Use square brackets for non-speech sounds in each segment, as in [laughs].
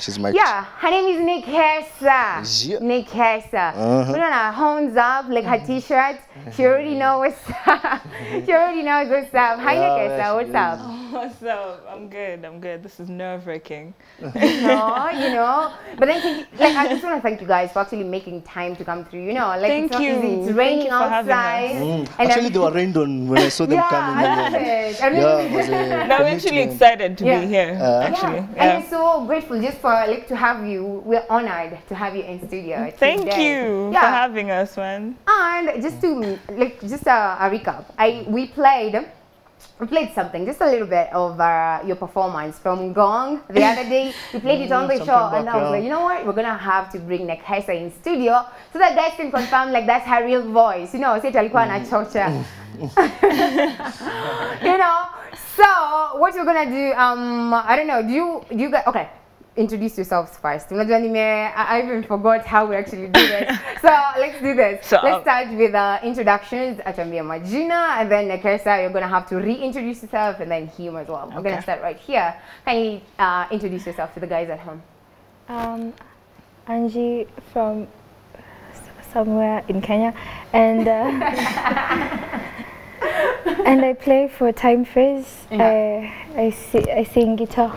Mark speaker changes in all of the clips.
Speaker 1: She's my
Speaker 2: Yeah, her name is Nekesa.
Speaker 1: Yeah.
Speaker 2: Nekesa.
Speaker 1: Uh-huh.
Speaker 2: Put on her horns up, like her t-shirt. She already knows what's up. [laughs] she already knows what's up. Hi
Speaker 1: Yeah,
Speaker 2: Nekesa,
Speaker 1: yeah, she
Speaker 2: what's up? [laughs]
Speaker 3: What's up? I'm good. I'm good. This is nerve wracking. [laughs]
Speaker 2: No, you know. But then, thank like, I just want to [laughs] thank you guys for actually making time to come through. You know, like
Speaker 3: Thank
Speaker 2: it's not
Speaker 3: you.
Speaker 2: easy. It's
Speaker 3: Thank
Speaker 2: raining
Speaker 3: you for
Speaker 2: outside.
Speaker 1: Mm.
Speaker 2: and
Speaker 1: Actually,
Speaker 2: everything-
Speaker 1: they were rained on when I saw them
Speaker 2: yeah,
Speaker 1: coming.
Speaker 2: I love
Speaker 1: in.
Speaker 2: it. I mean,
Speaker 1: Yeah, it was a
Speaker 3: No, I'm actually excited to
Speaker 2: Yeah.
Speaker 3: be here.
Speaker 1: Uh,
Speaker 3: actually,
Speaker 2: yeah.
Speaker 3: yeah.
Speaker 2: And we're so grateful just for like to have you. We're honored to have you in studio.
Speaker 3: Thank
Speaker 2: today.
Speaker 3: you
Speaker 2: Yeah.
Speaker 3: for having us, man.
Speaker 2: And just to like just a, a recap, I we played we played something, just a little bit of uh, your performance from Gong the other day. We played it [laughs] on the
Speaker 1: Mm,
Speaker 2: show, and I was like, you know what? We're gonna have to bring Nekesa in studio so that guys can confirm like that's her real voice. You know, say alikuwa
Speaker 1: Mm.
Speaker 2: anachocha. [laughs] you know. So what we're gonna do? Um, I don't know. Do you do you guys? Okay. Introduce yourselves first. Unajua nime- I I even forgot how we actually do it. [laughs] so let's do this.
Speaker 3: So,
Speaker 2: let's
Speaker 3: um,
Speaker 2: start with uh, introductions. Atambia Majina, and then Nekesa, you're gonna have to reintroduce yourself, and then him as well. We're gonna start right here. Can you uh, introduce yourself to the guys at home?
Speaker 4: Um, Angie from somewhere in Kenya, and uh, [laughs] and I play for Time Phase. I I, si- I sing guitar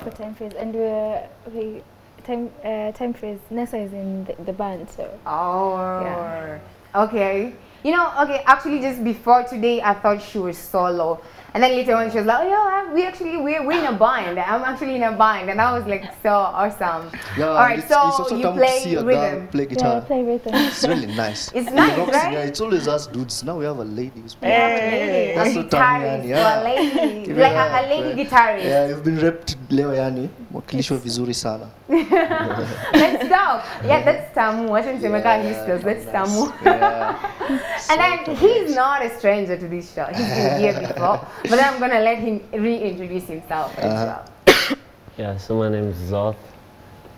Speaker 4: for Time Phase, and we're, we Time uh, Time Phase. Nessa is in the, the band, so
Speaker 2: Oh,
Speaker 4: Yeah.
Speaker 2: okay. You know, okay, actually just before today, I thought she was solo. And then later on, she was like, oh, yeah, we actually, we're, we're in a band. I'm actually in a band. And that was like so awesome.
Speaker 1: Yeah,
Speaker 2: All right,
Speaker 1: it's,
Speaker 2: so
Speaker 1: it's also
Speaker 2: you
Speaker 1: come
Speaker 2: play
Speaker 1: to see a
Speaker 2: rhythm.
Speaker 1: girl play
Speaker 4: yeah, I
Speaker 1: guitar.
Speaker 4: play rhythm.
Speaker 1: It's really nice.
Speaker 2: It's
Speaker 1: The
Speaker 2: nice,
Speaker 1: rock
Speaker 2: right?
Speaker 1: singer, it's always us dudes. Now we have a lady who's
Speaker 2: We have a
Speaker 3: Hey.
Speaker 2: lady,
Speaker 1: That's so
Speaker 2: guitarist,
Speaker 1: Tanyan, yeah.
Speaker 2: a lady,
Speaker 1: Give
Speaker 2: like
Speaker 1: it
Speaker 2: a, a lady
Speaker 1: right.
Speaker 2: guitarist.
Speaker 1: Yeah, you've been repped leo yani. Mwakilishwa vizuri sana. [laughs]
Speaker 2: Let's go. Yeah, that's Tamu. I shouldn't say my God, he skills. That's
Speaker 1: nice.
Speaker 2: Tamu.
Speaker 1: Yeah. [laughs]
Speaker 2: And then he's not a stranger to this show. He's been here before. [laughs] But then I'm gonna let him reintroduce himself as
Speaker 1: Uh-huh.
Speaker 2: well. [coughs]
Speaker 5: Yeah, so my name is Zoth.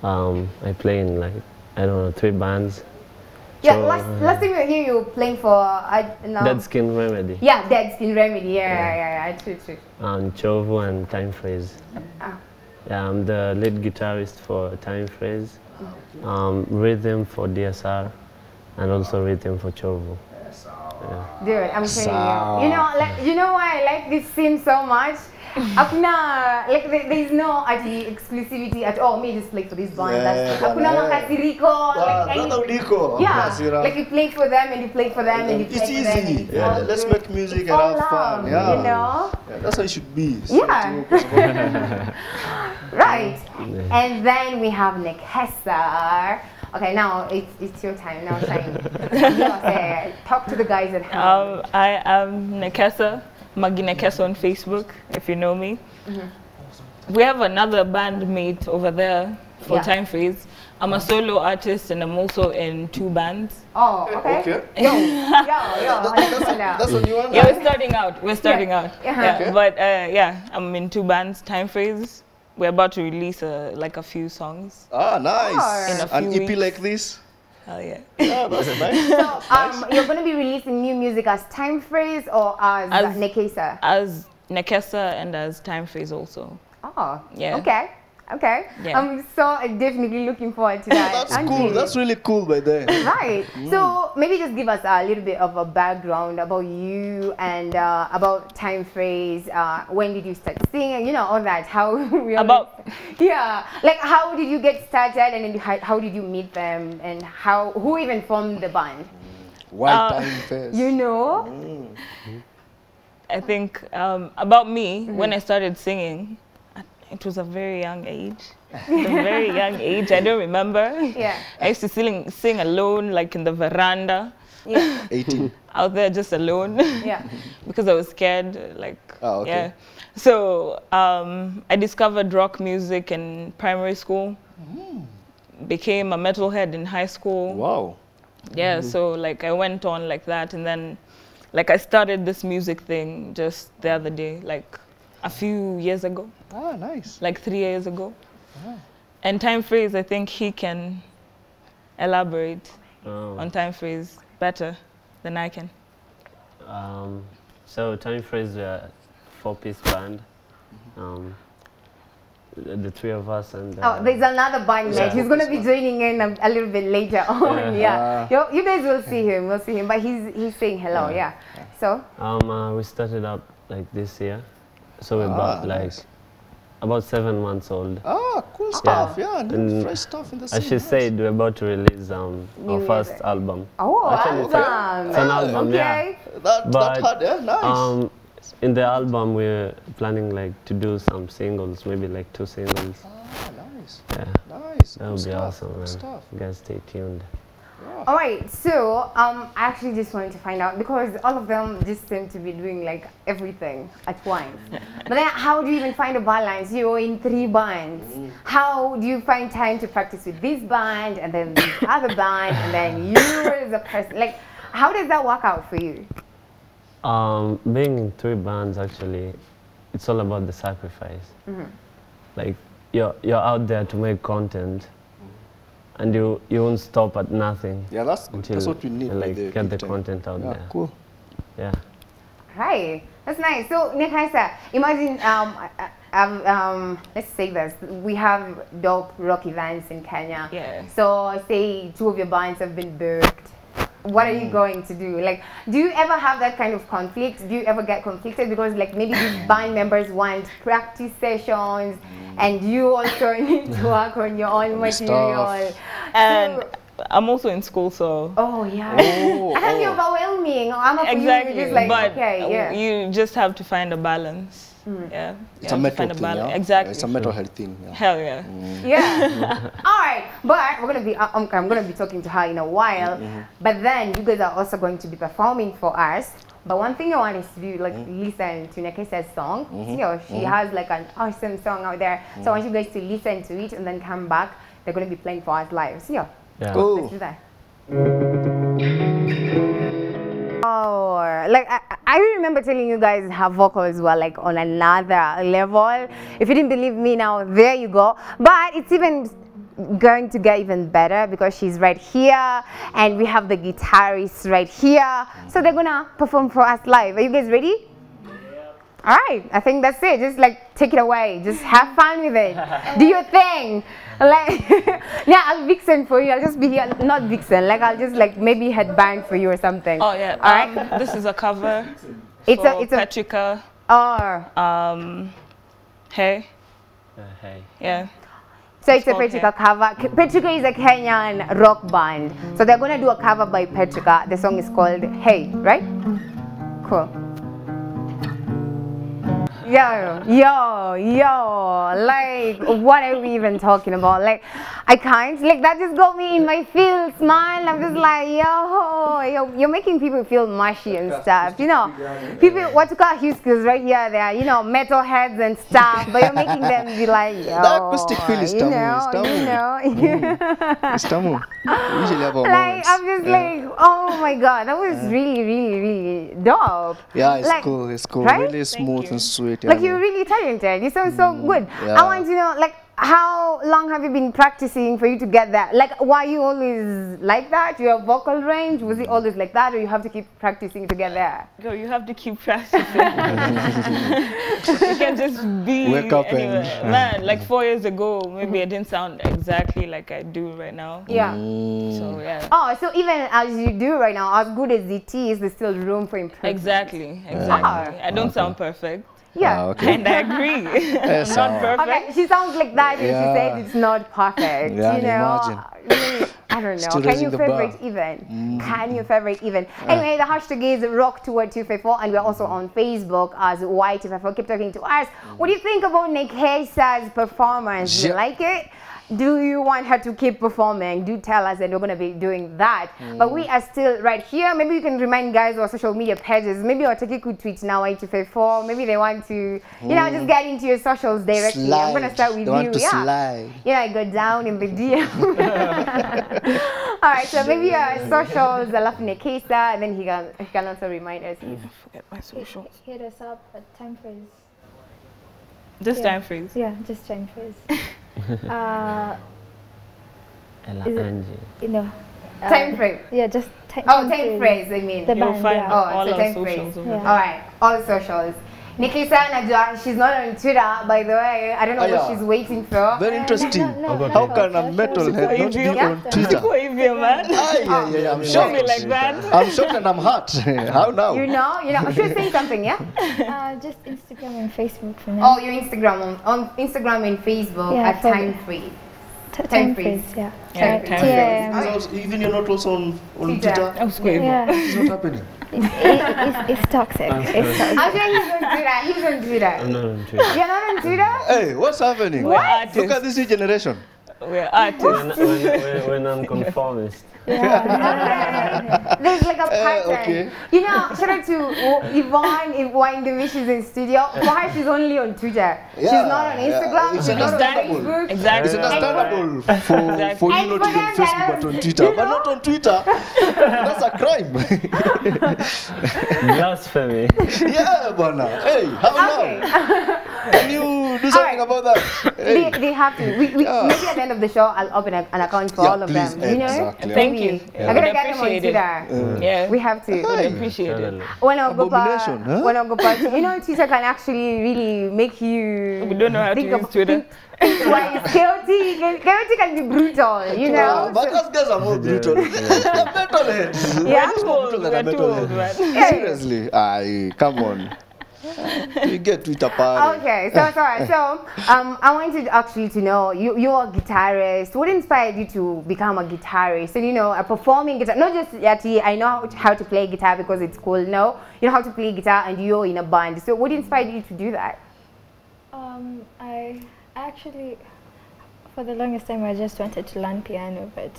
Speaker 5: Um, I play in like, I don't know, three bands.
Speaker 2: Yeah,
Speaker 5: So,
Speaker 2: last last time we hear you were playing for I no.
Speaker 5: Dead Skin Remedy,
Speaker 2: Yeah, Dead Skin Remedy. Yeah, yeah, yeah, yeah. True, true.
Speaker 5: um, Chovu and Time Phrase.
Speaker 2: Ah.
Speaker 5: Yeah, I'm the lead guitarist for Time Phrase, um, rhythm for DSR, and also rhythm for Chovu. Yeah.
Speaker 2: Dude, I'm telling you. You know, like you know why I like this scene so much? [laughs] Hakuna like there, there's no ati exclusivity at all. Me just play for this band.
Speaker 1: Yeah,
Speaker 2: that's
Speaker 1: yeah,
Speaker 2: Hakuna
Speaker 1: yeah.
Speaker 2: makasiriko.
Speaker 1: Ah,
Speaker 2: like,
Speaker 1: that's
Speaker 2: any-
Speaker 1: how Nico.
Speaker 2: Yeah, like you play for them and you play for them and you
Speaker 1: It's
Speaker 2: play for them. It's
Speaker 1: easy.
Speaker 2: it's
Speaker 1: Yeah, let's make music
Speaker 2: It's
Speaker 1: and have fun.
Speaker 2: love,
Speaker 1: Yeah.
Speaker 2: You know?
Speaker 1: Yeah, that's how it should be.
Speaker 2: Yeah. [laughs] Right. And then we have Nekesa. Okay, now it's, it's your time. Now, [laughs] Shine. You know, say, talk to the guys at home.
Speaker 3: Um, I am Nekesa, Maggie Nekesa on Facebook, if you know me.
Speaker 2: Mm-hmm.
Speaker 3: We have another bandmate over there for
Speaker 2: Yeah.
Speaker 3: Time Phase. I'm a solo artist and I'm also in two bands.
Speaker 2: oh, okay.
Speaker 1: Okay.
Speaker 2: Yo, yo, [laughs] yo.
Speaker 1: That's,
Speaker 2: hold on.
Speaker 1: that's a new one.
Speaker 3: Yeah, we're starting out. We're starting
Speaker 2: Yeah.
Speaker 3: out.
Speaker 2: Yeah.
Speaker 3: Yeah,
Speaker 1: Okay.
Speaker 3: But uh, yeah, I'm in two bands, Time Phase. We're about to release uh, like a few songs.
Speaker 1: Ah, nice.
Speaker 3: In a
Speaker 1: An
Speaker 3: few
Speaker 1: EP
Speaker 3: weeks.
Speaker 1: like this.
Speaker 3: Hell yeah.
Speaker 1: Yeah, that's [laughs] nice.
Speaker 2: So, um, you're going to be releasing new music as Time Phrase or as,
Speaker 3: As-
Speaker 2: Nekesa?
Speaker 3: As Nekesa and as Time Phase also.
Speaker 2: Oh,
Speaker 3: Yeah.
Speaker 2: Okay. Okay.
Speaker 3: Yeah.
Speaker 2: I'm so definitely looking forward to [laughs] that.
Speaker 1: That's
Speaker 2: Aren't
Speaker 1: cool.
Speaker 2: you?
Speaker 1: That's really cool by then. [laughs]
Speaker 2: Right. So maybe just give us a little bit of a background about you and uh, about time phrase. Uh, when did you start singing? You know all that. How [laughs] we always-
Speaker 3: About-
Speaker 2: yeah, like how did you get started and then how, how did you meet them and how who even formed the band?
Speaker 1: White
Speaker 3: Uh,
Speaker 1: time face.
Speaker 2: You know?
Speaker 3: I think um, about me,
Speaker 2: Mm-hmm.
Speaker 3: when I started singing, I- it was a very young age. a very young age. I don't remember.
Speaker 2: Yeah.
Speaker 3: I used to sing, sing alone, like in the veranda,
Speaker 2: Yeah.
Speaker 1: 18.
Speaker 3: out there just alone,
Speaker 2: Yeah. [laughs]
Speaker 3: because I was scared. Like,
Speaker 1: Ah, okay.
Speaker 3: yeah. So um, I discovered rock music in primary school. Became a metalhead in high school.
Speaker 1: Wow.
Speaker 3: Yeah, so like I went on like that, and then like I started this music thing just the other day, like a few years ago,
Speaker 1: Ah, nice.
Speaker 3: like three years ago. Ah. And time phrase, I think he can elaborate
Speaker 5: Um,
Speaker 3: on time phrase better than I can.
Speaker 5: um, so Time Phrase, we are four-piece band. Um, the three of us and.
Speaker 2: Oh,
Speaker 5: Uh,
Speaker 2: there's another bandmate.
Speaker 5: Yeah.
Speaker 2: He's gonna be joining in a, a little bit later [laughs] on. Yeah,
Speaker 1: Ah.
Speaker 2: you, you guys will see him. We'll see him, but he's he's saying hello. Yeah. So
Speaker 5: um, uh, we started out like this year, so we're about
Speaker 1: Ah,
Speaker 5: like
Speaker 1: nice.
Speaker 5: about seven months old.
Speaker 1: Ah, cool stuff. Yeah, new
Speaker 5: And
Speaker 1: fresh stuff in the
Speaker 5: I
Speaker 1: scene.
Speaker 5: should
Speaker 1: nice.
Speaker 5: say we're about to release um,
Speaker 2: New
Speaker 5: our first album.
Speaker 2: oh,
Speaker 5: Actually, it's a- it's an album,
Speaker 2: okay.
Speaker 5: yeah.
Speaker 1: That, that
Speaker 5: But,
Speaker 1: hard, yeah? Nice.
Speaker 5: Um, in the album, we're planning like to do some singles, maybe like two singles.
Speaker 1: ah, nice.
Speaker 5: Yeah,
Speaker 1: Nice.
Speaker 5: that would be
Speaker 1: stuff.
Speaker 5: awesome,
Speaker 1: Good
Speaker 5: man.
Speaker 1: stuff.
Speaker 5: You guys stay tuned.
Speaker 2: All right, so um, I actually just wanted to find out because all of them just seem to be doing like everything at once. [laughs] but then, how do you even find a balance? You're in three bands. How do you find time to practice with this band and then this other band and then you as a person? Like, how does that work out for you?
Speaker 5: Um, being in three bands, actually, it's all about the sacrifice. Like you're you're out there to make content, and you you won't stop at nothing
Speaker 1: Yeah, that's good.
Speaker 5: until
Speaker 1: That's what we need.
Speaker 5: you, like
Speaker 1: the
Speaker 5: get the
Speaker 1: time.
Speaker 5: content out
Speaker 1: Yeah,
Speaker 5: there.
Speaker 1: cool.
Speaker 5: Yeah.
Speaker 2: Right, that's nice. So, Nekesa, imagine, um, uh, um, um, let's say this, we have dope rock events in Kenya.
Speaker 3: Yeah.
Speaker 2: So, say two of your bands have been booked. What are you going to do? Like, do you ever have that kind of conflict? Do you ever get conflicted because, like, maybe these [laughs] band members want practice sessions, and you also [laughs] need to work on your own [laughs]
Speaker 1: Stuff.
Speaker 2: material?
Speaker 3: And
Speaker 2: So-
Speaker 3: I'm also in school, so
Speaker 2: oh yeah,
Speaker 1: Oh,
Speaker 2: and that's
Speaker 1: oh.
Speaker 2: overwhelming. I'm not
Speaker 3: exactly.
Speaker 2: You're just like,
Speaker 3: but
Speaker 2: okay, yeah.
Speaker 3: you just have to find a balance. Mm. Yeah.
Speaker 1: It's
Speaker 3: You
Speaker 1: a mental
Speaker 3: find
Speaker 1: thing, yeah?
Speaker 3: Exactly.
Speaker 1: It's a mental health thing. Yeah.
Speaker 3: Hell yeah. Mm.
Speaker 2: Yeah. [laughs] All right, but we're gonna be. uh, Um, I'm gonna be talking to her in a while. Mm-hmm. But then you guys are also going to be performing for us. But one thing I want is to do like mm. listen to Nekesa's song. Mm-hmm. You know, she mm-hmm. has like an awesome song out there. So I want you guys to listen to it and then come back. They're gonna be playing for us live. So yeah,
Speaker 5: Yeah.
Speaker 1: Cool.
Speaker 2: let's do that. Oh, like I, I remember telling you guys her vocals were like on another level. If you didn't believe me now, there you go. But it's even going to get even better because she's right here and we have the guitarist right here. So they're gonna perform for us live. Are you guys ready? All right, I think that's it. Just like take it away. Just have fun with it. [laughs] Do your thing. Like, [laughs] yeah, I'll vixen for you. I'll just be here, not vixen. Like I'll just like maybe headbang for you or something.
Speaker 3: Oh yeah.
Speaker 2: All right.
Speaker 3: Um, this is a cover.
Speaker 2: It's
Speaker 3: for
Speaker 2: a- it's a-
Speaker 3: Petrica.
Speaker 2: Oh,
Speaker 3: Um, hey.
Speaker 5: Uh, hey.
Speaker 3: Yeah.
Speaker 2: so it's a
Speaker 3: called
Speaker 2: Petrica cover. K- Petrica is a Kenyan rock band. So they're gonna do a cover by Petrica. The song is called Hey, right? Cool. Yo, yo, yo, like, what are we even talking about? Like, I can't, like, that just got me in my feels, man. I'm just like, yo, yo you're making people feel mushy and stuff, you know. People, what you call Huskers right here, they're, you know, metalheads and stuff, but you're making them be like, [laughs] yo,
Speaker 1: The acoustic feel is
Speaker 2: you know, you know. Mm.
Speaker 1: It's tamu. Usually have
Speaker 2: like,
Speaker 1: moments.
Speaker 2: I'm just
Speaker 1: Yeah.
Speaker 2: like, oh my god, that was really, really, really dope.
Speaker 1: Yeah, it's
Speaker 2: like-
Speaker 1: cool. It's cool.
Speaker 2: right?
Speaker 1: Really smooth and sweet.
Speaker 2: Like you're really talented. You sound so good. I want to know, like, how long have you been practicing for you to get that? Like, were you always like that? Your vocal range was it always like that, or you have to keep practicing to get there?
Speaker 3: Girl, you have to keep practicing. [laughs] you can just be
Speaker 1: Wake up and- [laughs]
Speaker 3: Man, like four years ago, maybe I didn't sound exactly like I do right now.
Speaker 2: Yeah.
Speaker 1: Mm.
Speaker 3: So yeah.
Speaker 2: Oh, so even as you do right now, as good as it is, there's still room for improvement.
Speaker 3: Exactly, exactly. I don't sound perfect.
Speaker 2: Yeah.
Speaker 1: Ah, okay.
Speaker 3: And I agree. I'm [laughs] not perfect.
Speaker 2: Okay, she sounds like that and
Speaker 1: Yeah.
Speaker 2: she said it's not perfect.
Speaker 1: Yeah,
Speaker 2: you know?
Speaker 1: imagine.
Speaker 2: Mm, I don't know.
Speaker 1: Still
Speaker 2: Can you favorite
Speaker 1: bar.
Speaker 2: even? Can you favorite even? Anyway, the hashtag is rock254 and we're also on Facebook as Y254. Keep talking to us. What do you think about Nekesa's performance? Do you like it? Do you want her to keep performing? Do tell us, and we're gonna be doing that. But we are still right here. Maybe you can remind guys our social media pages. Maybe our take could tweet now Y254. Maybe they want to, you know, just get into your socials directly. I'm gonna start with
Speaker 1: They want
Speaker 2: you.
Speaker 1: to
Speaker 2: yeah.
Speaker 1: slide.
Speaker 2: Yeah, I go down in the [laughs] DM. [laughs] All right, so maybe uh, socials, Alaf Nekesa, and then he can he can also remind us.
Speaker 3: Forget my social.
Speaker 4: Hit us up at time phrase.
Speaker 3: Just
Speaker 4: Yeah.
Speaker 3: time freeze.
Speaker 4: Yeah, just time phrase. [laughs] uh,
Speaker 5: Ella
Speaker 4: Is
Speaker 5: Angie.
Speaker 4: you know. uh,
Speaker 2: Time frame.
Speaker 4: Yeah, just ti-
Speaker 2: Oh, time phrase, I mean.
Speaker 4: The
Speaker 3: You'll
Speaker 4: band,
Speaker 3: find
Speaker 4: yeah.
Speaker 2: Oh,
Speaker 3: all
Speaker 2: so
Speaker 3: our
Speaker 2: time
Speaker 3: socials
Speaker 2: phrase.
Speaker 3: over
Speaker 4: Yeah.
Speaker 2: All right, all socials. Nekesa najua she's not on Twitter by the way. I don't know
Speaker 1: Ah,
Speaker 2: what she's waiting for.
Speaker 1: Very interesting.
Speaker 4: No, no,
Speaker 1: How
Speaker 4: no,
Speaker 1: can a metalhead not be
Speaker 3: Yeah.
Speaker 1: on Twitter?
Speaker 3: Sikuwa hivyo, man.
Speaker 1: Ah, yeah, yeah, yeah, I'm
Speaker 3: Show me
Speaker 1: shocked.
Speaker 3: like that.
Speaker 1: I'm shocked and I'm hurt. [laughs] How now?
Speaker 2: You know, you know, she was saying something, yeah? [laughs]
Speaker 4: Uh, just Instagram and Facebook for now.
Speaker 2: Oh, your Instagram on, on Instagram and Facebook
Speaker 4: Yeah,
Speaker 2: at Time Free.
Speaker 4: T-
Speaker 2: time
Speaker 4: time
Speaker 2: freeze.
Speaker 4: freeze, yeah.
Speaker 3: Yeah, time
Speaker 4: TM.
Speaker 1: Is also- even you're not also on, on
Speaker 2: Twitter.
Speaker 1: Twitter?
Speaker 3: Oh, sikuwa hivyo.
Speaker 4: Yeah,
Speaker 1: It's not happening.
Speaker 4: it, it, it's, it's toxic. It's toxic.
Speaker 2: I'm sure he's on Twitter. He's on Twitter.
Speaker 5: I'm not on Twitter.
Speaker 2: You're not on Twitter?
Speaker 1: Hey, what's happening?
Speaker 3: We're
Speaker 1: Look
Speaker 3: artists.
Speaker 1: at this new generation.
Speaker 3: We're artists.
Speaker 5: when, when, when, when I'm conformist. [laughs]
Speaker 2: There's like a
Speaker 1: Eh,
Speaker 2: pattern.
Speaker 1: okay.
Speaker 2: You know, shout out to Yvonne if Wine the way she's in studio. For her, she's only on Twitter. she's not on
Speaker 1: yeah.
Speaker 2: Instagram.
Speaker 1: It's
Speaker 2: She's not on
Speaker 1: understandable.
Speaker 2: Facebook.
Speaker 3: Exactly.
Speaker 1: It's understandable for, [laughs] for you not even on Facebook but on Twitter. But not on Twitter. That's a crime. [laughs]
Speaker 5: Blasphemy.
Speaker 1: yeah, Bwana. Hey, how
Speaker 2: Okay.
Speaker 1: now? Can you do something
Speaker 2: Alright.
Speaker 1: about that?
Speaker 2: They,
Speaker 1: Hey.
Speaker 2: they have to. We, we,
Speaker 1: Yeah.
Speaker 2: Maybe at the end of the show, I'll open a, an account for
Speaker 1: Yeah,
Speaker 2: all of
Speaker 1: please,
Speaker 2: them. You know?
Speaker 1: exactly.
Speaker 3: Thank
Speaker 2: Maybe.
Speaker 3: you.
Speaker 2: I'm gonna get them on
Speaker 3: appreciate it.
Speaker 2: Twitter.
Speaker 3: Yeah.
Speaker 2: We have to.
Speaker 3: Would appreciate it.
Speaker 2: When I go
Speaker 1: Abomination, huh?
Speaker 2: when I go back, you know, Twitter can actually really make you.
Speaker 3: We don't know how to
Speaker 2: think
Speaker 3: use
Speaker 2: of-
Speaker 3: Twitter.
Speaker 2: think- think twice. Chaotic, chaotic can be brutal, you know.
Speaker 1: Uh, but us guys are more brutal. They're [laughs] metalheads.
Speaker 2: Yeah.
Speaker 1: Much more brutal
Speaker 3: We're too
Speaker 1: metalhead. Seriously, I come on. You get Twitter party.
Speaker 2: Okay, so sorry. [laughs] So um, I wanted actually to know you you're a guitarist. What inspired you to become a guitarist? And you know, a performing guitar, not just yati. I know how to, how to play guitar because it's cool. No, you know how to play guitar, and you're in a band. So what inspired you to do that?
Speaker 4: Um, I actually, for the longest time, I just wanted to learn piano, but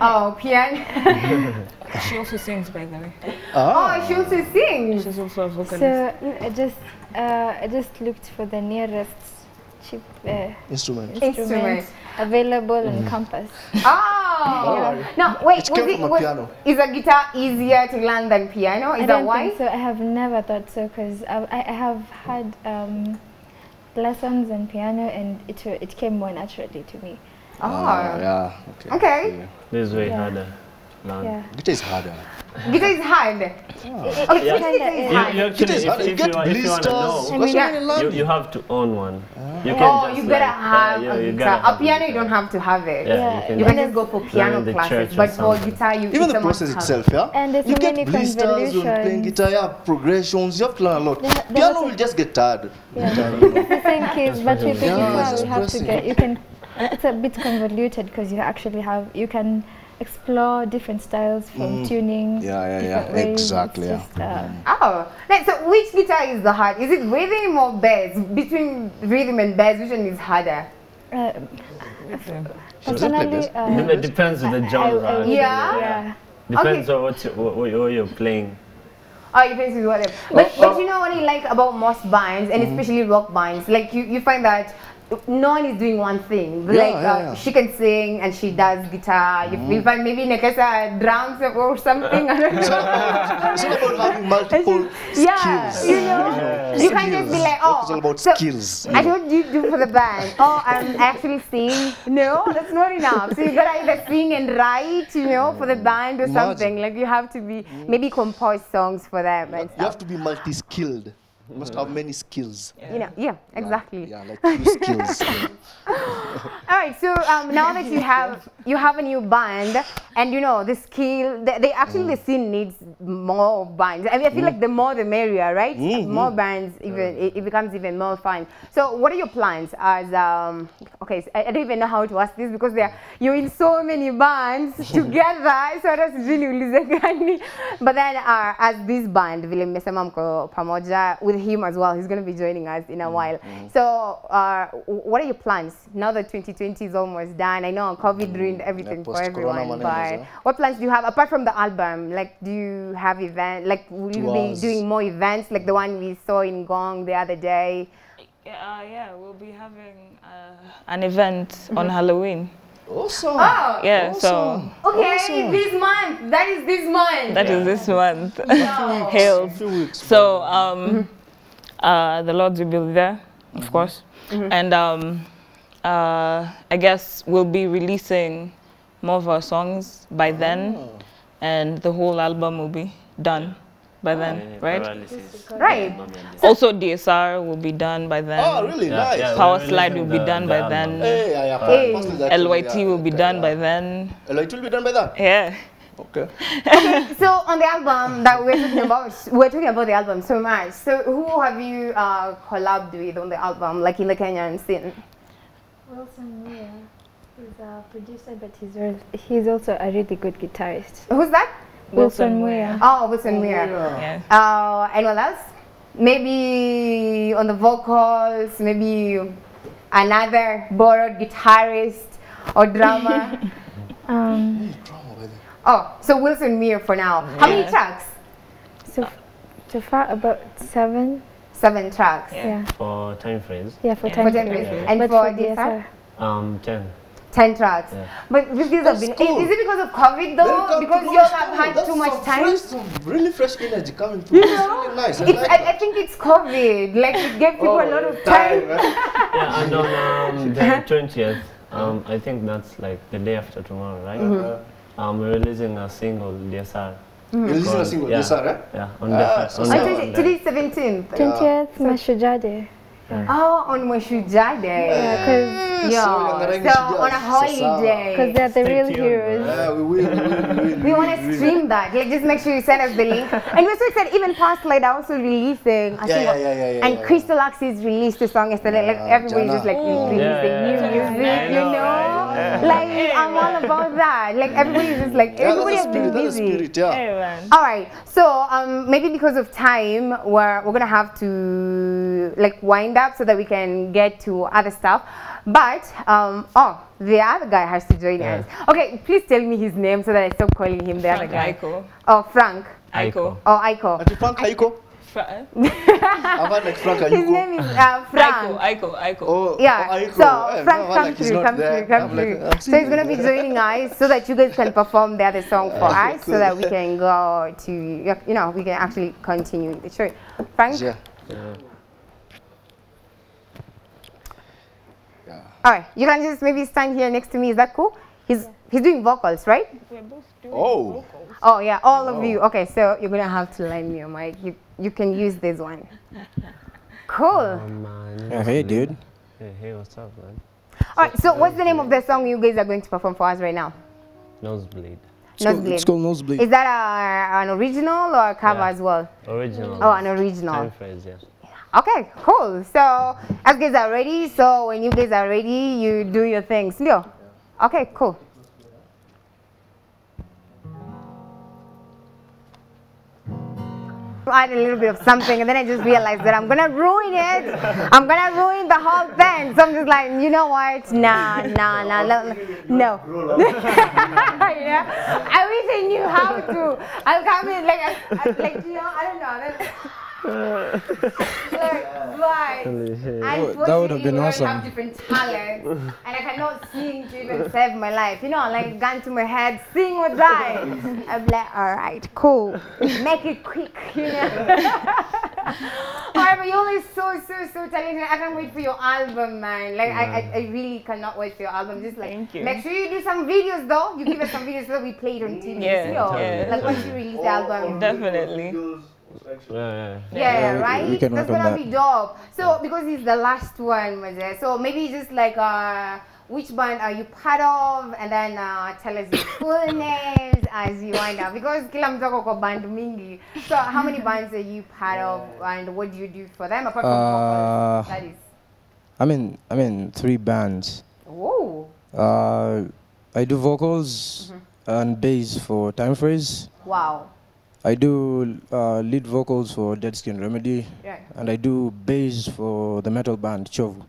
Speaker 2: Oh, piano. [laughs]
Speaker 3: She also sings, by the way.
Speaker 1: Ah.
Speaker 2: Oh, she also sings.
Speaker 3: She's also a vocalist.
Speaker 4: so mm, I just, uh, I just looked for the nearest cheap uh,
Speaker 1: Instrument.
Speaker 4: instrument,
Speaker 2: Instrument.
Speaker 4: available on campus. [laughs]
Speaker 2: Oh. No, wait.
Speaker 1: It
Speaker 2: Was
Speaker 1: came
Speaker 2: it,
Speaker 1: a
Speaker 2: was,
Speaker 1: piano.
Speaker 2: is a guitar easier to learn than piano? Is
Speaker 4: I
Speaker 2: that why?
Speaker 4: so. I have never thought so because I, I I have had um, lessons in piano and it it came more naturally to me.
Speaker 2: Oh.
Speaker 1: Ah, yeah. Okay.
Speaker 2: Okay.
Speaker 1: Yeah.
Speaker 5: This is way
Speaker 4: Yeah.
Speaker 5: harder. Learn.
Speaker 4: Yeah.
Speaker 1: Guitar is harder.
Speaker 2: Guitar is hard. Okay,
Speaker 4: Yeah.
Speaker 2: which guitar is
Speaker 4: You-
Speaker 5: You,
Speaker 2: hard?
Speaker 5: you actually,
Speaker 1: Guitar is
Speaker 5: if,
Speaker 1: hard. You
Speaker 5: if,
Speaker 1: get
Speaker 5: you, want- if you want to
Speaker 1: blisters.
Speaker 5: know,
Speaker 4: I mean,
Speaker 2: yeah.
Speaker 1: you
Speaker 5: you,
Speaker 1: learn.
Speaker 5: you have to own one. You
Speaker 2: Oh,
Speaker 5: can't
Speaker 2: you
Speaker 5: just
Speaker 2: gotta
Speaker 5: like,
Speaker 2: have
Speaker 5: uh, yeah,
Speaker 2: a
Speaker 5: you
Speaker 2: guitar.
Speaker 5: gotta
Speaker 2: A piano, you don't have to have it.
Speaker 5: Yeah,
Speaker 4: Yeah.
Speaker 5: you can
Speaker 2: You
Speaker 5: just
Speaker 2: can just go for piano
Speaker 5: in
Speaker 2: classes, but for guitar, you
Speaker 1: Even the process itself, yeah?
Speaker 4: And there's
Speaker 1: you
Speaker 4: so
Speaker 1: get
Speaker 4: many
Speaker 1: blisters when playing
Speaker 4: convolutions.
Speaker 1: guitar, yeah, progressions, you have to learn a lot.
Speaker 4: There ha- there
Speaker 1: piano will just get tired.
Speaker 4: Yeah.
Speaker 1: Guitar, you
Speaker 4: the thing is, but with the
Speaker 1: Yeah,
Speaker 4: guitar, we have to get you can. It's a bit convoluted because you actually have you can explore different styles from tuning.
Speaker 1: Yeah, yeah,
Speaker 4: different
Speaker 1: yeah,
Speaker 4: ways.
Speaker 1: exactly,
Speaker 4: It's
Speaker 1: yeah.
Speaker 4: just, uh,
Speaker 2: Oh, like, so which guitar is the hard? Is it rhythm or bass? Between rhythm and bass, which one is harder?
Speaker 4: uh,
Speaker 1: Does it
Speaker 4: personally,
Speaker 1: bass?
Speaker 4: uh,
Speaker 5: It depends on the
Speaker 4: I- I
Speaker 5: genre.
Speaker 4: would-
Speaker 5: actually,
Speaker 2: Yeah?
Speaker 4: yeah.
Speaker 5: Depends on what, you, what, what you're playing.
Speaker 2: Oh, it depends with whatever. But, but you know what I like about most bands, and especially rock bands, like you, you find that no one is doing one thing.
Speaker 1: Yeah,
Speaker 2: like
Speaker 1: yeah,
Speaker 2: uh,
Speaker 1: yeah.
Speaker 2: she can sing and she does guitar. You, you find maybe Nekesa drums or something. I don't [laughs] know.
Speaker 1: It's all about having multiple [laughs]
Speaker 2: yeah,
Speaker 1: skills.
Speaker 2: you know, you can't just be like, oh,
Speaker 1: is all about
Speaker 2: so
Speaker 1: skills.
Speaker 2: I don't to do for the band. [laughs] Oh, I'm actually sing. No, that's not enough. So you gotta either sing and write, you know, for the band or
Speaker 1: Imagine.
Speaker 2: something. Like you have to be maybe compose songs for them and
Speaker 1: You
Speaker 2: stuff.
Speaker 1: have to be multi-skilled. You must have many skills.
Speaker 2: You know, yeah, exactly.
Speaker 1: Yeah, like few skills. [laughs] yeah.
Speaker 2: All right, so um, now that you have you have a new band, and you know the skill, the, they actually the scene needs more bands. I mean, I feel like the more the merrier, right? More bands, even it, it becomes even more fun. So, what are your plans? As um, okay, so I, I don't even know how to ask this because there you're in so many bands [laughs] together. So hata sijui niulize gani. But then, uh, as this band, vile mmesema mko pamoja with him as well. He's going to be joining us in a while. So, uh, what are your plans now that 2020 is almost done? I know COVID ruined everything for everyone, but
Speaker 1: yeah.
Speaker 2: what plans do you have apart from the album? Like, do you have event? Like, will you be doing more events like the one we saw in Gong the other day?
Speaker 3: Yeah, uh, yeah, we'll be having uh, an event on Halloween.
Speaker 1: Awesome.
Speaker 2: Oh,
Speaker 3: Yeah,
Speaker 1: Awesome.
Speaker 2: okay,
Speaker 1: Awesome.
Speaker 2: this month. That is this month.
Speaker 3: so that is this month.
Speaker 2: Wow. [laughs]
Speaker 3: Hails.
Speaker 1: Few weeks.
Speaker 3: So um, uh, the Lords will be there, of course, and um, uh, I guess we'll be releasing more of our songs by then, and the whole album will be done. by then,
Speaker 5: Yeah,
Speaker 3: right?
Speaker 5: paralysis.
Speaker 2: Right.
Speaker 3: Also, DSR will be done by then.
Speaker 1: Oh, really?
Speaker 5: Yeah,
Speaker 1: nice.
Speaker 5: yeah,
Speaker 3: Power
Speaker 5: we're
Speaker 3: slide will be
Speaker 5: the-
Speaker 3: done
Speaker 5: the
Speaker 3: by
Speaker 5: album.
Speaker 3: then.
Speaker 1: Hey, yeah, yeah.
Speaker 2: Hey.
Speaker 3: LYT will be done by then.
Speaker 1: LYT will be done by then?
Speaker 3: Yeah.
Speaker 1: Okay.
Speaker 2: So on the album that we're talking about, we're talking about the album so much. So who have you uh, collabed with on the album, like in the Kenyan scene?
Speaker 4: Wilson Mia is a producer, but he's al- he's also a really good guitarist.
Speaker 2: Who's that?
Speaker 4: Wilson Mia.
Speaker 2: Oh, Wilson Muir.
Speaker 3: Yeah.
Speaker 2: Uh, anyone else? Maybe on the vocals, maybe another borrowed guitarist or drummer. [laughs]
Speaker 4: Um,
Speaker 2: oh, so Wilson Muir for now. How many tracks?
Speaker 4: so so far about seven.
Speaker 2: Seven tracks.
Speaker 3: Yeah.
Speaker 4: Yeah,
Speaker 5: For time frames,
Speaker 4: yeah, for
Speaker 3: Yeah.
Speaker 4: time.
Speaker 2: For ten
Speaker 4: frames.
Speaker 2: minutes. And
Speaker 4: But
Speaker 2: for
Speaker 4: DSR,
Speaker 2: DSR?
Speaker 5: um, 10.
Speaker 2: Ten tracks.
Speaker 5: Yeah.
Speaker 2: But these guys have been.
Speaker 1: cool.
Speaker 2: Is, is it because of COVID though? Because you all have had too much time.
Speaker 1: Fresh, some really fresh energy coming through.
Speaker 2: You
Speaker 1: It's
Speaker 2: know,
Speaker 1: really nice. I
Speaker 2: it's,
Speaker 1: like
Speaker 2: I, I think it's COVID. Like it gave people a lot of
Speaker 1: Oh,
Speaker 2: time. [laughs]
Speaker 1: right?
Speaker 5: Yeah, and on um, the [laughs] 20th, um, I think that's like the day after tomorrow, right?
Speaker 1: Uh,
Speaker 5: Um, we're releasing a single, DSR.
Speaker 1: You're listening to a single,
Speaker 5: Yeah.
Speaker 1: yes, sir, eh?
Speaker 5: Yeah, on
Speaker 1: Ah,
Speaker 5: the
Speaker 1: so
Speaker 5: on
Speaker 2: Oh,
Speaker 1: Yeah.
Speaker 5: the-
Speaker 2: today- today's seventeenth.
Speaker 4: Twentieth, Mashujaa Day.
Speaker 2: Oh, on Mashujaa Day.
Speaker 4: Yeah, because
Speaker 2: Yeah.
Speaker 1: So, you're
Speaker 2: So on a holiday.
Speaker 4: because they're the
Speaker 5: Stay
Speaker 4: real
Speaker 5: tuned,
Speaker 4: heroes.
Speaker 1: Yeah, we will, we will, we.
Speaker 2: We want to stream that. Like, just make sure you send us the link. [laughs] And we're so excited. Even Past Light are also releasing. I
Speaker 1: Yeah,
Speaker 2: think,
Speaker 1: yeah, yeah, yeah, yeah,
Speaker 2: And
Speaker 1: yeah.
Speaker 2: Crystal Axis released a song yesterday. Like
Speaker 1: Yeah,
Speaker 2: everybody's just like
Speaker 1: Jana.
Speaker 2: releasing
Speaker 5: Yeah, yeah,
Speaker 2: new music,
Speaker 5: I
Speaker 2: you
Speaker 5: know,
Speaker 2: know.
Speaker 5: right?
Speaker 2: Like I'm all about that. Like everybody's just like
Speaker 1: Yeah,
Speaker 2: everybody has
Speaker 1: the
Speaker 2: been
Speaker 1: spirit, that's the
Speaker 2: busy.
Speaker 1: spirit, yeah.
Speaker 3: Hey.
Speaker 2: All right. So um, maybe because of time, we're we're gonna have to like wind up so that we can get to other stuff. But um, oh, the other guy has to join
Speaker 5: Yeah.
Speaker 2: us. Okay, please tell me his name so that I stop calling him the other guy.
Speaker 3: Aiko.
Speaker 2: Oh, Frank.
Speaker 3: Aiko.
Speaker 2: Oh, Aiko.
Speaker 1: Ati Frank Haiko?
Speaker 3: Fra- [laughs]
Speaker 1: I've had like Frank
Speaker 2: His
Speaker 1: Haiko.
Speaker 2: name is uh, Frank.
Speaker 3: Aiko. Aiko. Aiko.
Speaker 1: Oh,
Speaker 2: Yeah,
Speaker 1: oh, Haiko.
Speaker 2: so
Speaker 1: Eh,
Speaker 2: Frank,
Speaker 1: no,
Speaker 2: come
Speaker 1: like
Speaker 2: through, come
Speaker 1: there.
Speaker 2: through, come
Speaker 1: I'm
Speaker 2: through.
Speaker 1: I'm
Speaker 2: so he's gonna be
Speaker 1: him.
Speaker 2: joining us so that you guys can perform the other song for [laughs]
Speaker 1: Okay,
Speaker 2: us, so that we can go to, you know, we can actually continue the show. Frank,
Speaker 1: Yeah.
Speaker 5: Yeah.
Speaker 1: Yeah.
Speaker 2: all right, you can just maybe stand here next to me. Is that cool? He's he's doing vocals, right?
Speaker 1: Oh.
Speaker 2: Oh yeah, all of oh. you. Okay, so you're gonna have to lend me a mic. You you can use this one. [laughs] Cool.
Speaker 5: Oh, man.
Speaker 1: Yeah, hey, dude.
Speaker 5: Hey, hey, what's up, man?
Speaker 2: All right, so what's the name of the song you guys are going to perform for us right now?
Speaker 5: Nosebleed.
Speaker 1: It's called,
Speaker 2: Nosebleed.
Speaker 1: it's called Nosebleed.
Speaker 2: Is that a, an original or a cover
Speaker 5: Yeah.
Speaker 2: as well?
Speaker 5: Original.
Speaker 2: Oh, an original.
Speaker 5: Time phrase, yeah.
Speaker 2: Okay, cool. So, as guys are ready, so when you guys are ready, you do your things. Leo. Okay, cool. Add a little bit of something, and then I just realized that I'm gonna ruin it. I'm gonna ruin the whole thing. So I'm just like, you know what? Nah, nah, nah, no, no. [laughs] yeah. I wish I knew how to. I'll come in like, I, I- like you know, I don't know. Then, like, but
Speaker 1: Oh, that would have been
Speaker 2: unfortunately, we
Speaker 1: awesome.
Speaker 2: have different talents, and I cannot sing to even save my life. You know, like gun to my head, sing or die. I'm like, all right, cool, make it quick, you [laughs] know. Alright, but you're always so, so, so talented. I can't wait for your album, man. Like, I, I, I really cannot wait for your album. Just like,
Speaker 3: Thank you.
Speaker 2: make sure you do some videos, though. You give us some videos that we played on TV.
Speaker 3: Yeah,
Speaker 2: you know?
Speaker 3: yeah.
Speaker 2: Like, once you release the album.
Speaker 3: Definitely.
Speaker 5: Yeah, yeah.
Speaker 2: Yeah,
Speaker 1: Yeah, we-
Speaker 2: right?
Speaker 1: we can
Speaker 2: That's gonna
Speaker 1: that.
Speaker 2: be dope. So because it's the last one, Maze, so maybe just like uh which band are you part of and then uh, tell us your full names [laughs] as you wind up because kila mtu ako kwa band mingi. So how many bands are you part of and what do you do for them apart from
Speaker 1: Uh,
Speaker 2: vocals? That is.
Speaker 1: I mean, I mean, three bands.
Speaker 2: Whoa.
Speaker 1: Uh, I do vocals and bass for Time Phrase.
Speaker 2: Wow.
Speaker 1: I do uh, lead vocals for Dead Skin Remedy,
Speaker 2: Yeah.
Speaker 1: and I do bass for the metal band Chovu.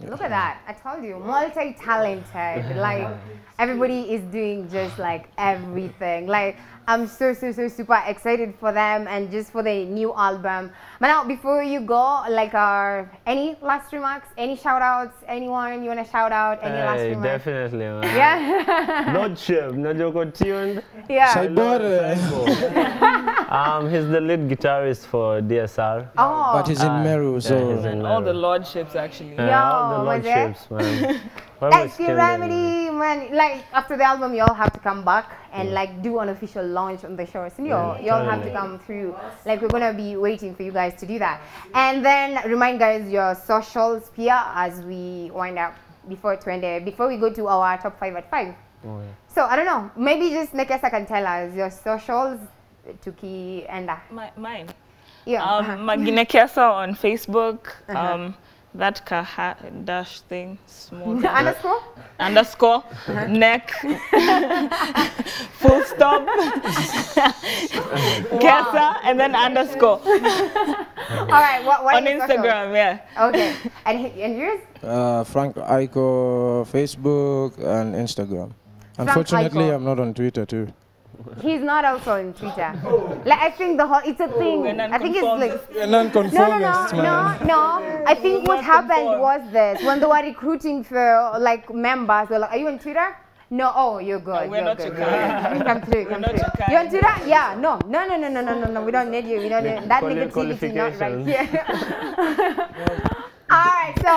Speaker 2: Look at that. I told you, multi-talented. Like [laughs] everybody is doing just like everything. Like I'm so so so super excited for them and just for the new album. But now before you go, like uh, any last remarks, any shout outs, anyone you wanna shout out, any last
Speaker 5: Hey,
Speaker 2: remarks?
Speaker 5: definitely, man.
Speaker 2: Yeah.
Speaker 5: Lordship, Najoko tuned.
Speaker 2: yeah.
Speaker 1: Saibore. [laughs]
Speaker 5: Um, he's the lead guitarist for DSR.
Speaker 2: Oh.
Speaker 1: But he's in
Speaker 5: Ah,
Speaker 1: Meru,
Speaker 5: yeah,
Speaker 1: so
Speaker 5: he's in
Speaker 3: All the lordships, actually.
Speaker 5: Yeah, all
Speaker 2: Yo,
Speaker 5: the
Speaker 2: was
Speaker 5: lordships, man. What
Speaker 2: That's
Speaker 5: was
Speaker 2: Skin
Speaker 5: Skin
Speaker 2: Remedy, man. Like after the album, you all have to come back and like do an official launch on the show. So you all you all have to come through. Like we're gonna be waiting for you guys to do that. And then remind guys your socials here as we wind up before to end uh, before we go to our top five at five.
Speaker 5: Oh, yeah.
Speaker 2: So I don't know. Maybe just Nekesa can tell us your socials. Tuki and uh,
Speaker 3: My, mine.
Speaker 2: yeah. uh-huh.
Speaker 3: Um, Maggie Nekesa on Facebook. Um, that kaha dash thing, small [laughs]
Speaker 2: underscore.
Speaker 3: underscore
Speaker 2: Uh-huh.
Speaker 3: neck [laughs] full stop [laughs] Kesa and then underscore
Speaker 2: All right. What, what
Speaker 3: on
Speaker 2: are your socials?
Speaker 3: Instagram. Yeah.
Speaker 2: Okay. And he- and yours?
Speaker 6: Uh, Frank Aiko, Facebook and Instagram. Unfortunately,
Speaker 2: Aiko.
Speaker 6: I'm not on Twitter too.
Speaker 2: He's not also on Twitter. [laughs] Oh. Like I think the whole it's a oh.
Speaker 3: thing.
Speaker 2: I think it's like
Speaker 3: nonconformists.
Speaker 6: You're
Speaker 2: no, no,
Speaker 6: non-conformist,
Speaker 2: no,
Speaker 6: man.
Speaker 2: no, no. I think what happened was this when they were recruiting for like members. They're like, "Are you on Twitter?" No. Oh, you're good.
Speaker 3: we're
Speaker 2: you're
Speaker 3: not
Speaker 2: good.
Speaker 3: your
Speaker 2: you're
Speaker 3: kind.
Speaker 2: Come through. Come
Speaker 3: not
Speaker 2: through.
Speaker 3: your kind.
Speaker 2: You're on Twitter? Yeah. No. No. No. No. No. No. No. No. We don't need you. We don't need that negativity. Not right here. [laughs] [laughs] All right. So,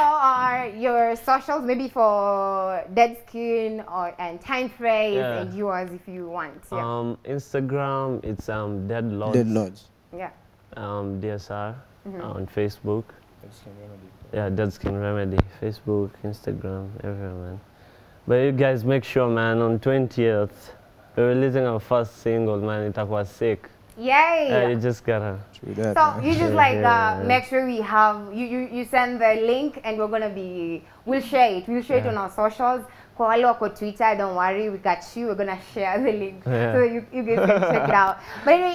Speaker 2: your socials maybe for Dead Skin or and Time Phrase
Speaker 5: Yeah.
Speaker 2: and yours if you want. Yeah.
Speaker 5: Um, Instagram, it's um, Dead Lords.
Speaker 1: Dead Lodge.
Speaker 2: yeah.
Speaker 5: Um, DSR
Speaker 2: Mm-hmm.
Speaker 5: on Facebook. Yeah, Dead Skin Remedy. Facebook, Instagram, everywhere, man. But you guys make sure, man, on 20th, we're releasing our first single, man. It was sick.
Speaker 2: Yay.
Speaker 5: Yeah, you just gotta.
Speaker 1: True that,
Speaker 2: So
Speaker 1: man.
Speaker 2: you just like
Speaker 5: yeah,
Speaker 2: uh,
Speaker 5: yeah.
Speaker 2: make sure we have you, you you send the link and we're gonna be we'll share it we'll share it on our socials. Kwa wale wako Twitter, don't worry, we got you. We're gonna share the link
Speaker 5: Yeah.
Speaker 2: so you, you guys can check it out. But anyway.